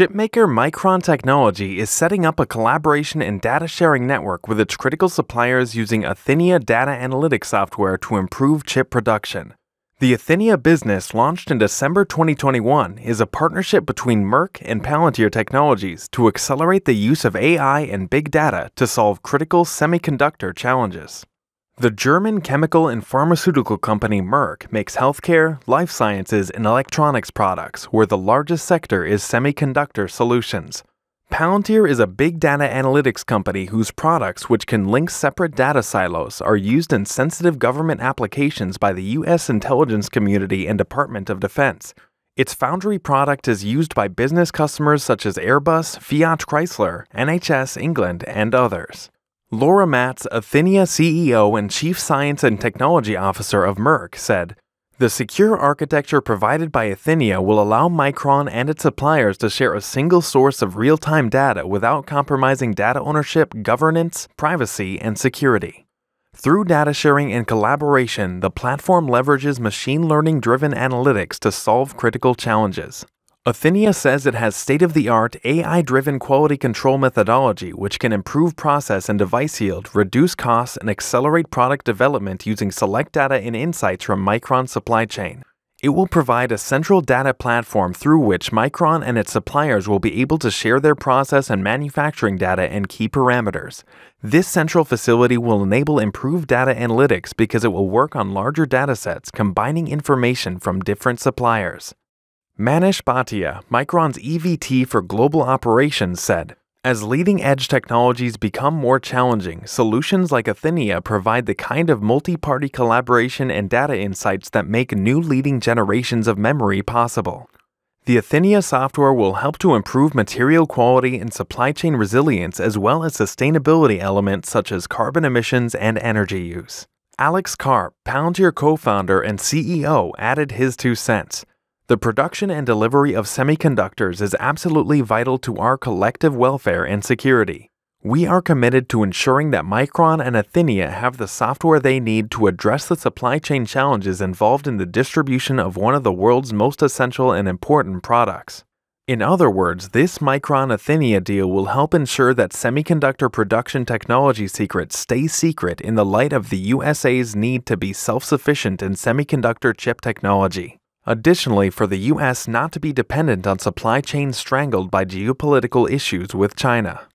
Chipmaker Micron Technology is setting up a collaboration and data sharing network with its critical suppliers using Athinia data analytics software to improve chip production. The Athinia business, launched in December 2021, is a partnership between Merck and Palantir Technologies to accelerate the use of AI and big data to solve critical semiconductor challenges. The German chemical and pharmaceutical company Merck makes healthcare, life sciences, and electronics products, where the largest sector is semiconductor solutions. Palantir is a big data analytics company whose products, which can link separate data silos, are used in sensitive government applications by the U.S. intelligence community and Department of Defense. Its Foundry product is used by business customers such as Airbus, Fiat Chrysler, NHS England, and others. Laura Matz, Athinia CEO and Chief Science and Technology Officer of Merck, said, the secure architecture provided by Athinia will allow Micron and its suppliers to share a single source of real time data without compromising data ownership, governance, privacy, and security. Through data sharing and collaboration, the platform leverages machine learning driven analytics to solve critical challenges. Athinia says it has state of the art AI driven quality control methodology which can improve process and device yield, reduce costs, and accelerate product development using select data and insights from Micron's supply chain. It will provide a central data platform through which Micron and its suppliers will be able to share their process and manufacturing data and key parameters. This central facility will enable improved data analytics because it will work on larger datasets combining information from different suppliers. Manish Bhatia, Micron's EVP for Global Operations, said, as leading edge technologies become more challenging, solutions like Athinia provide the kind of multi party collaboration and data insights that make new leading generations of memory possible. The Athinia software will help to improve material quality and supply chain resilience as well as sustainability elements such as carbon emissions and energy use. Alex Karp, Palantir co founder and CEO, added his two cents. The production and delivery of semiconductors is absolutely vital to our collective welfare and security. We are committed to ensuring that Micron and Athinia have the software they need to address the supply chain challenges involved in the distribution of one of the world's most essential and important products. In other words, this Micron Athinia deal will help ensure that semiconductor production technology secrets stay secret in the light of the USA's need to be self sufficient in semiconductor chip technology. Additionally, for the U.S. not to be dependent on supply chains strangled by geopolitical issues with China.